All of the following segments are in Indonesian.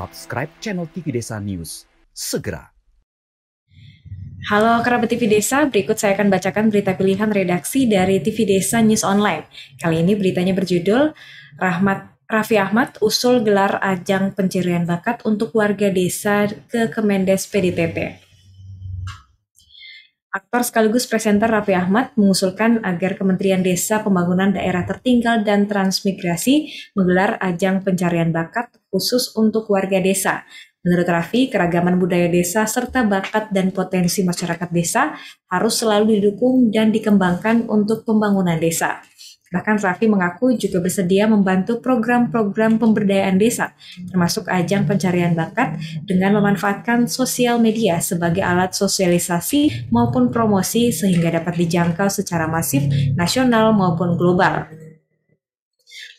Subscribe channel TV Desa News. Segera. Halo kerabat TV Desa, berikut saya akan bacakan berita pilihan redaksi dari TV Desa News Online. Kali ini beritanya berjudul Rahmat Raffi Ahmad usul gelar ajang pencarian bakat untuk warga desa ke Kemendes PDTT. Aktor sekaligus presenter Raffi Ahmad mengusulkan agar Kementerian Desa Pembangunan Daerah Tertinggal dan Transmigrasi menggelar ajang pencarian bakat khusus untuk warga desa. Menurut Raffi, keragaman budaya desa serta bakat dan potensi masyarakat desa harus selalu didukung dan dikembangkan untuk pembangunan desa. Bahkan Raffi mengaku juga bersedia membantu program-program pemberdayaan desa, termasuk ajang pencarian bakat dengan memanfaatkan sosial media sebagai alat sosialisasi maupun promosi sehingga dapat dijangkau secara masif nasional maupun global.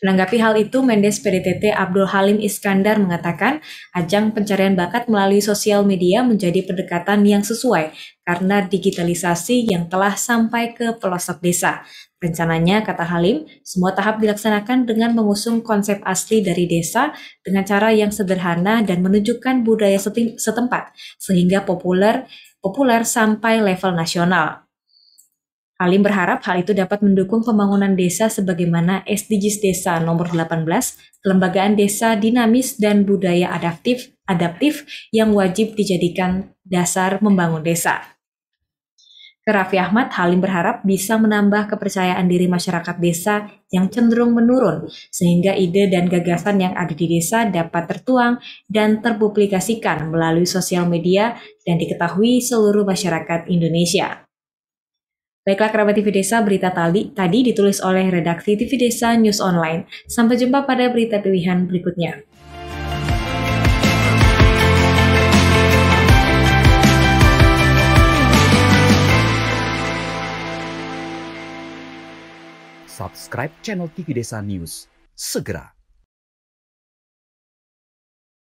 Menanggapi hal itu, Mendes PDTT Abdul Halim Iskandar mengatakan, ajang pencarian bakat melalui sosial media menjadi pendekatan yang sesuai karena digitalisasi yang telah sampai ke pelosok desa. Rencananya, kata Halim, semua tahap dilaksanakan dengan mengusung konsep asli dari desa dengan cara yang sederhana dan menunjukkan budaya setempat, sehingga populer populer sampai level nasional. Halim berharap hal itu dapat mendukung pembangunan desa sebagaimana SDGs Desa nomor 18, kelembagaan desa dinamis dan budaya adaptif, adaptif yang wajib dijadikan dasar membangun desa. Ke Raffi Ahmad, Halim berharap bisa menambah kepercayaan diri masyarakat desa yang cenderung menurun, sehingga ide dan gagasan yang ada di desa dapat tertuang dan terpublikasikan melalui sosial media dan diketahui seluruh masyarakat Indonesia. Baiklah kerabat TV Desa, berita tadi, tadi ditulis oleh redaksi TV Desa News Online. Sampai jumpa pada berita pilihan berikutnya. Subscribe channel TV Desa News. Segera.